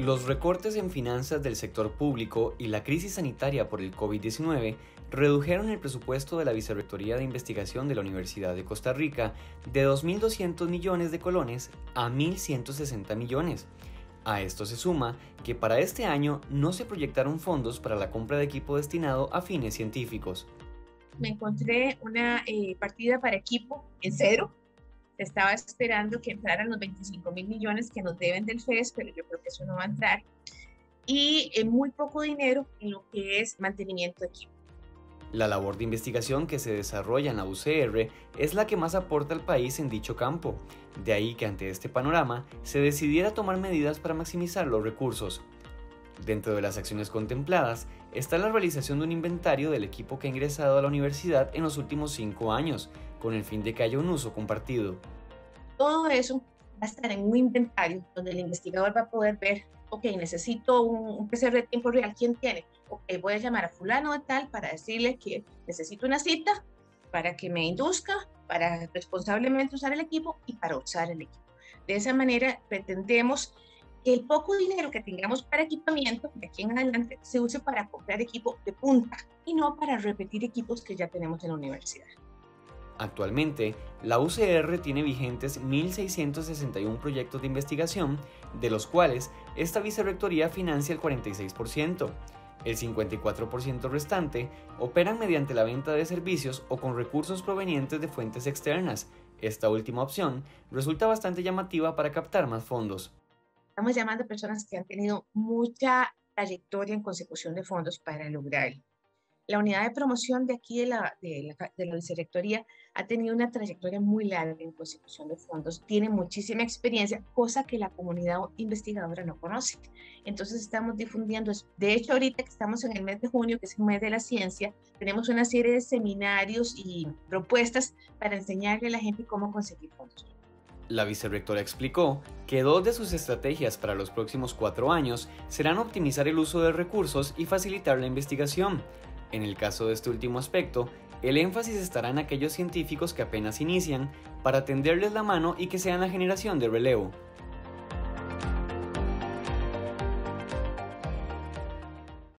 Los recortes en finanzas del sector público y la crisis sanitaria por el COVID-19 redujeron el presupuesto de la Vicerrectoría de Investigación de la Universidad de Costa Rica de 2.200 millones de colones a 1.160 millones. A esto se suma que para este año no se proyectaron fondos para la compra de equipo destinado a fines científicos. Me encontré una eh, partida para equipo en cero estaba esperando que entraran los 25 mil millones que nos deben del FES, pero yo creo que eso no va a entrar. Y eh, muy poco dinero en lo que es mantenimiento de equipo. La labor de investigación que se desarrolla en la UCR es la que más aporta al país en dicho campo. De ahí que ante este panorama se decidiera tomar medidas para maximizar los recursos. Dentro de las acciones contempladas está la realización de un inventario del equipo que ha ingresado a la universidad en los últimos cinco años, con el fin de que haya un uso compartido. Todo eso va a estar en un inventario donde el investigador va a poder ver, ok, necesito un, PCR de tiempo real, ¿quién tiene? Ok, voy a llamar a fulano de tal para decirle que necesito una cita para que me induzca, para responsablemente usar el equipo y para usar el equipo. De esa manera pretendemos que el poco dinero que tengamos para equipamiento de aquí en adelante se use para comprar equipo de punta y no para repetir equipos que ya tenemos en la universidad. Actualmente, la UCR tiene vigentes 1.661 proyectos de investigación, de los cuales esta vicerrectoría financia el 46%. El 54% restante operan mediante la venta de servicios o con recursos provenientes de fuentes externas. Esta última opción resulta bastante llamativa para captar más fondos. Estamos llamando a personas que han tenido mucha trayectoria en consecución de fondos para lograrlo. La unidad de promoción de aquí de la, de la, de la vicerrectoría ha tenido una trayectoria muy larga en consecución de fondos, tiene muchísima experiencia, cosa que la comunidad investigadora no conoce. Entonces estamos difundiendo, de hecho ahorita que estamos en el mes de junio, que es el mes de la ciencia, tenemos una serie de seminarios y propuestas para enseñarle a la gente cómo conseguir fondos. La vicerrectora explicó que dos de sus estrategias para los próximos cuatro años serán optimizar el uso de recursos y facilitar la investigación, en el caso de este último aspecto, el énfasis estará en aquellos científicos que apenas inician para tenderles la mano y que sean la generación de relevo.